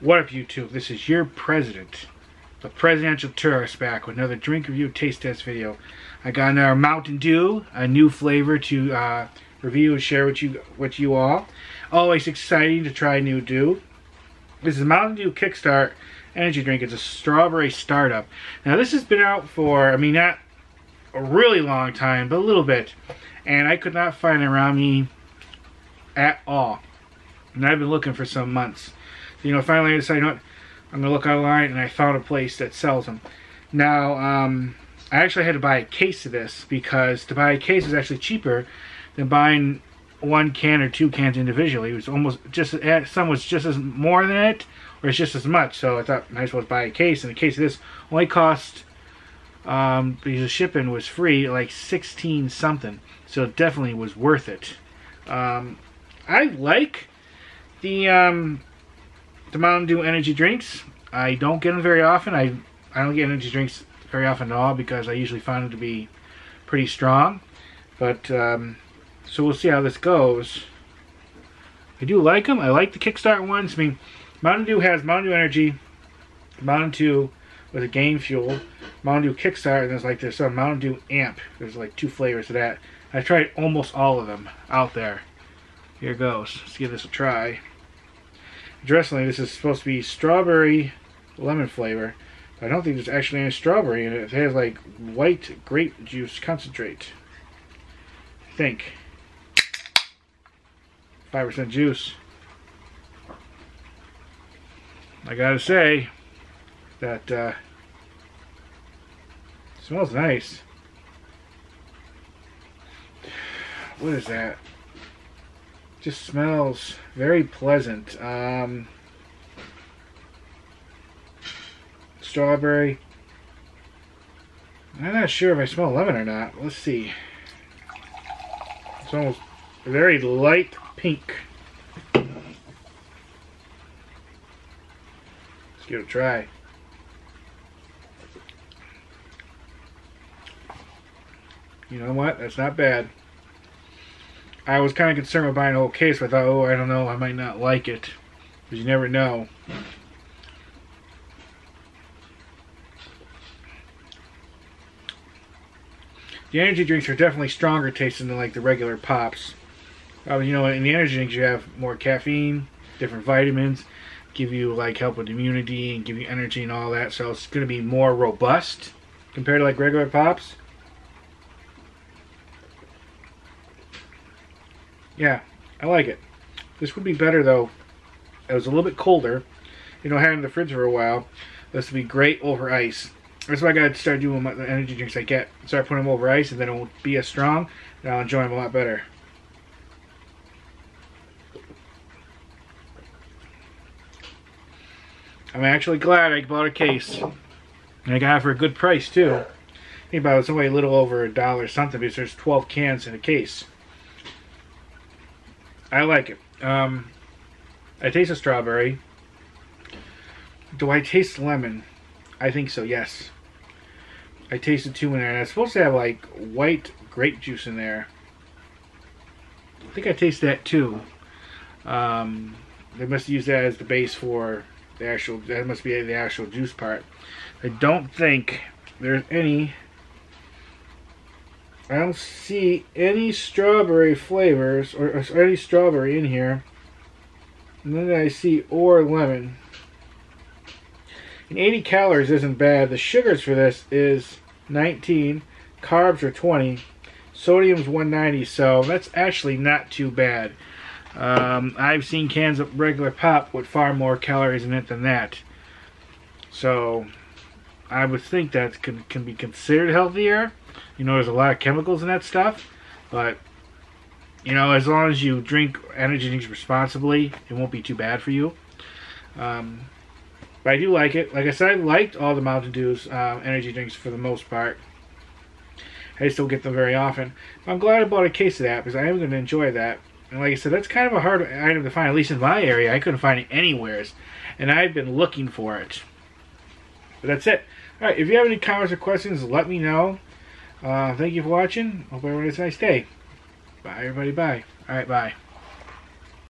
What up, YouTube? This is your president, the presidential tourist, back with another drink review taste test video. I got another Mountain Dew, a new flavor to uh, review and share with you, with you all. Always exciting to try new Dew. This is Mountain Dew Kickstart energy drink. It's a strawberry startup. Now, this has been out for, I mean, not a really long time, but a little bit. And I could not find it around me at all. And I've been looking for some months you know, finally I decided, you know what, I'm going to look online, and I found a place that sells them. Now, um, I actually had to buy a case of this because to buy a case is actually cheaper than buying one can or two cans individually. It was almost just, some was just as more than it, or it's just as much. So I thought I might as well buy a case, and a case of this only cost, um, because the shipping was free, like 16 something. So it definitely was worth it. Um, I like the um, the Mountain Dew energy drinks. I don't get them very often. I, I don't get energy drinks very often at all because I usually find them to be pretty strong. But, um, so we'll see how this goes. I do like them. I like the Kickstart ones. I mean, Mountain Dew has Mountain Dew Energy, Mountain Dew with a Game Fuel, Mountain Dew Kickstart, and there's like there's some Mountain Dew Amp. There's like two flavors of that. I tried almost all of them out there. Here goes. Let's give this a try dressing. This is supposed to be strawberry lemon flavor. I don't think there's actually any strawberry in it. It has like white grape juice concentrate. I think. 5% juice. I gotta say that uh, smells nice. What is that? Just smells very pleasant. Um, strawberry. I'm not sure if I smell lemon or not. Let's see. It's almost very light pink. Let's give it a try. You know what? That's not bad. I was kind of concerned with buying a whole case. I thought, oh, I don't know, I might not like it. Because you never know. The energy drinks are definitely stronger tasting than like the regular pops. Uh, you know, in the energy drinks you have more caffeine, different vitamins, give you like help with immunity and give you energy and all that. So it's going to be more robust compared to like regular pops. Yeah, I like it. This would be better though. It was a little bit colder. You know, having the fridge for a while. This would be great over ice. That's why I gotta start doing the energy drinks I get. Start putting them over ice and then it won't be as strong and I'll enjoy them a lot better. I'm actually glad I bought a case. And I got it for a good price too. I think about it's only a little over a dollar something because there's 12 cans in a case. I like it. Um, I taste a strawberry. Do I taste lemon? I think so, yes. I tasted two in there, and it's supposed to have like white grape juice in there. I think I taste that too. Um, they must use that as the base for the actual, that must be the actual juice part. I don't think there's any I don't see any strawberry flavors or, or any strawberry in here. And then I see or lemon. And 80 calories isn't bad. The sugars for this is 19. Carbs are 20. Sodium's 190, so that's actually not too bad. Um, I've seen cans of regular pop with far more calories in it than that. So, I would think that can, can be considered healthier. You know, there's a lot of chemicals in that stuff, but you know, as long as you drink energy drinks responsibly, it won't be too bad for you. Um, but I do like it. Like I said, I liked all the Mountain Dew's uh, energy drinks for the most part. I still get them very often. But I'm glad I bought a case of that because I am going to enjoy that. And like I said, that's kind of a hard item to find, at least in my area. I couldn't find it anywheres. And I've been looking for it. But that's it. Alright, if you have any comments or questions, let me know. Uh, thank you for watching. Hope everyone has a nice day. Bye, everybody. Bye. Alright, bye.